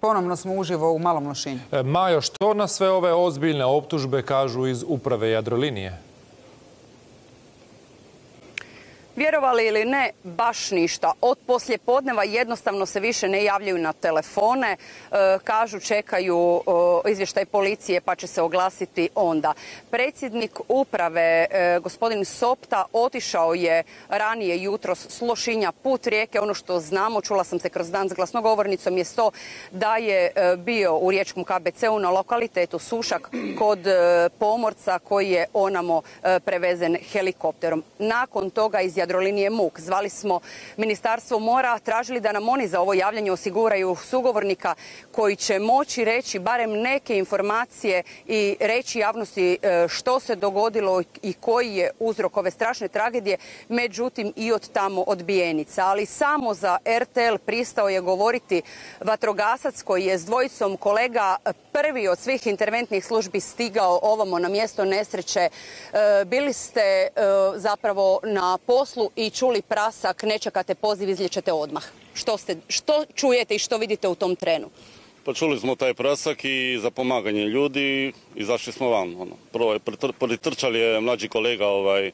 Ponovno smo uživo u Malom Lošinju. E, Majo, što na sve ove ozbiljne optužbe kažu iz uprave Jadrolinije? Vjerovali ili ne, baš ništa. Od poslje podneva jednostavno se više ne javljaju na telefone, e, kažu čekaju e, izvještaj policije pa će se oglasiti onda. Predsjednik uprave, e, gospodin Sopta, otišao je ranije jutros s Lošinja put rijeke. Ono što znamo, čula sam se kroz dan s glasnogovornicom, je to da je bio u riječkom KBC-u na lokalitetu Sušak kod pomorca koji je onamo prevezen helikopterom. Nakon toga iz Jadrolinije MUK. Zvali smo Ministarstvo mora, tražili da nam oni za ovo javljanje osiguraju sugovornika koji će moći reći barem neke informacije i reći javnosti e, što se dogodilo i koji je uzrok ove strašne tragedije, međutim i od tamo odbijenica. Ali samo za RTL pristao je govoriti vatrogasac koji je s dvojicom kolega prvi od svih interventnih službi stigao ovamo na mjesto nesreće. E, bili ste e, zapravo na poslu i čuli prasak, ne čekate poziv, izlječete odmah. Što, ste, što čujete i što vidite u tom trenu? Pa čuli smo taj prasak i za pomaganje ljudi, izašli smo van. Ono. Prvo je pritrčali je mlađi kolega ovaj,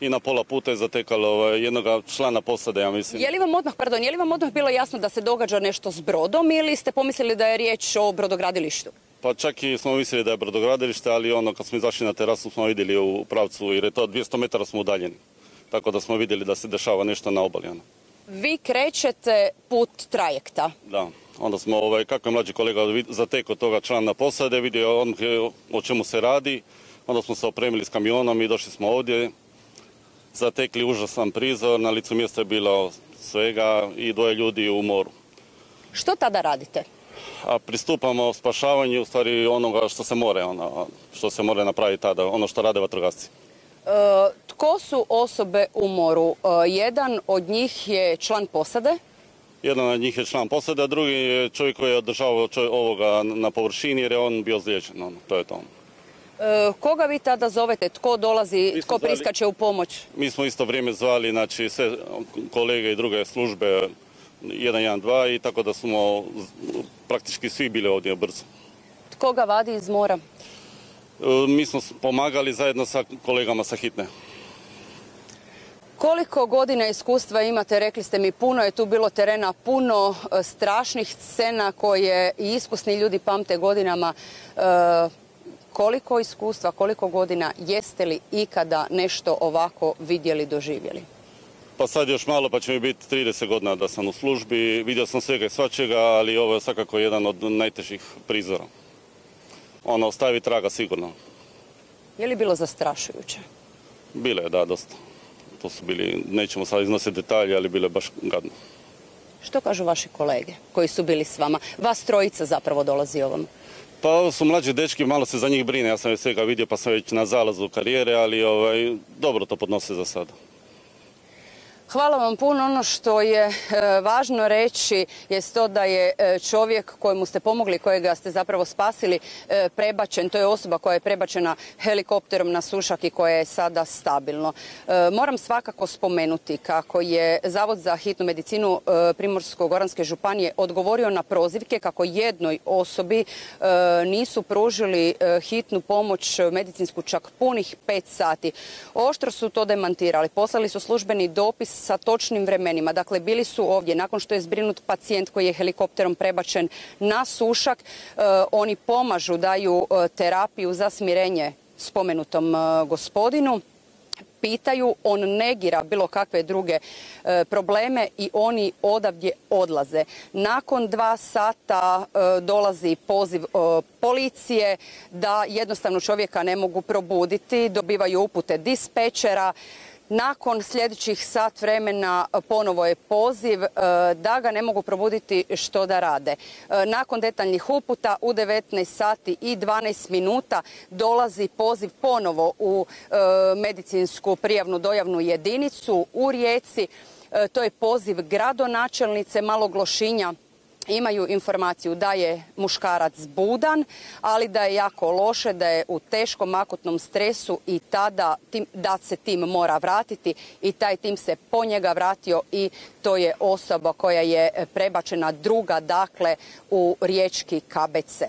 i na pola puta je zatekalo ovaj, jednog člana posade, ja mislim. Je li vam odmah, pardon, je li vam odmah bilo jasno da se događa nešto s brodom ili ste pomislili da je riječ o brodogradilištu? Pa čak i smo mislili da je brodogradilište, ali ono kad smo izašli na terasu smo vidjeli u pravcu jer je to 200 metara smo udaljeni. Tako da smo vidjeli da se dešava nešto na obali. Ono. Vi krećete put trajekta. Da. Onda smo, ovaj, kako je mlađi kolega zatekao toga člana posade, vidio on o čemu se radi. Onda smo se opremili s kamionom i došli smo ovdje. Zatekli užasan prizor, na licu mjesta je bilo svega i dvoje ljudi u moru. Što tada radite? A pristupamo spašavanju u stvari onoga što se more, ono, što se more napraviti tada, ono što rade vatrogasci. E, tko su osobe u moru? E, jedan od njih je član posade? Jedan od njih je član posade, a drugi je čovjek koji je održavao ovoga na površini jer je on bio zliječen. Ono, to je to. E, koga vi tada zovete? Tko dolazi, tko priskače u pomoć? Mi smo isto vrijeme zvali znači, sve kolege i druge službe 112 i tako da smo praktički svi bili ovdje brzo. Tko ga vadi iz mora? E, mi smo pomagali zajedno sa kolegama sa hitne. Koliko godina iskustva imate, rekli ste mi, puno je tu bilo terena, puno e, strašnih scena koje i iskusni ljudi pamte godinama. E, koliko iskustva, koliko godina jeste li ikada nešto ovako vidjeli, doživjeli? Pa sad još malo pa će mi biti 30 godina da sam u službi. Vidio sam svega i svačega, ali ovo je svakako jedan od najtežih prizora. Ono, ostavi traga sigurno. Je li bilo zastrašujuće? Bilo je, da, dosta. To su bili, nećemo sad iznositi detalje, ali bilo je baš gadno. Što kažu vaši kolege koji su bili s vama? Vas trojica zapravo dolazi ovom. Pa ovo su mlađi dečki, malo se za njih brine. Ja sam već svega vidio pa sam već na zalazu karijere, ali ovaj, dobro to podnose za sada. Hvala vam puno. Ono što je e, važno reći je to da je e, čovjek kojemu ste pomogli, kojega ste zapravo spasili, e, prebačen. To je osoba koja je prebačena helikopterom na sušak i koja je sada stabilno. Moram svakako spomenuti kako je Zavod za hitnu medicinu Primorsko-Goranske županije odgovorio na prozivke kako jednoj osobi nisu pružili hitnu pomoć medicinsku čak punih pet sati. Oštro su to demantirali. Poslali su službeni dopis sa točnim vremenima. Dakle, bili su ovdje nakon što je zbrinut pacijent koji je helikopterom prebačen na sušak. E, oni pomažu, daju e, terapiju za smirenje spomenutom e, gospodinu pitaju, on negira bilo kakve druge probleme i oni odavdje odlaze. Nakon dva sata dolazi poziv policije da jednostavno čovjeka ne mogu probuditi, dobivaju upute dispečera. Nakon sljedećih sat vremena ponovo je poziv e, da ga ne mogu probuditi što da rade. E, nakon detaljnih uputa u 19 sati i 12 minuta dolazi poziv ponovo u e, medicinsku prijavnu dojavnu jedinicu u Rijeci. To je poziv gradonačelnice Malog Lošinja imaju informaciju da je muškarac budan, ali da je jako loše, da je u teškom akutnom stresu i tada tim, da se tim mora vratiti i taj tim se po njega vratio i to je osoba koja je prebačena druga, dakle u riječki KBC.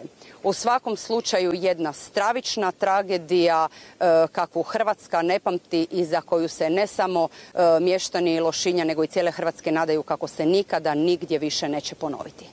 U svakom slučaju jedna stravična tragedija e, kakvu Hrvatska ne pamti i za koju se ne samo e, mještani Lošinja nego i cijele Hrvatske nadaju kako se nikada nigdje više neće ponoviti.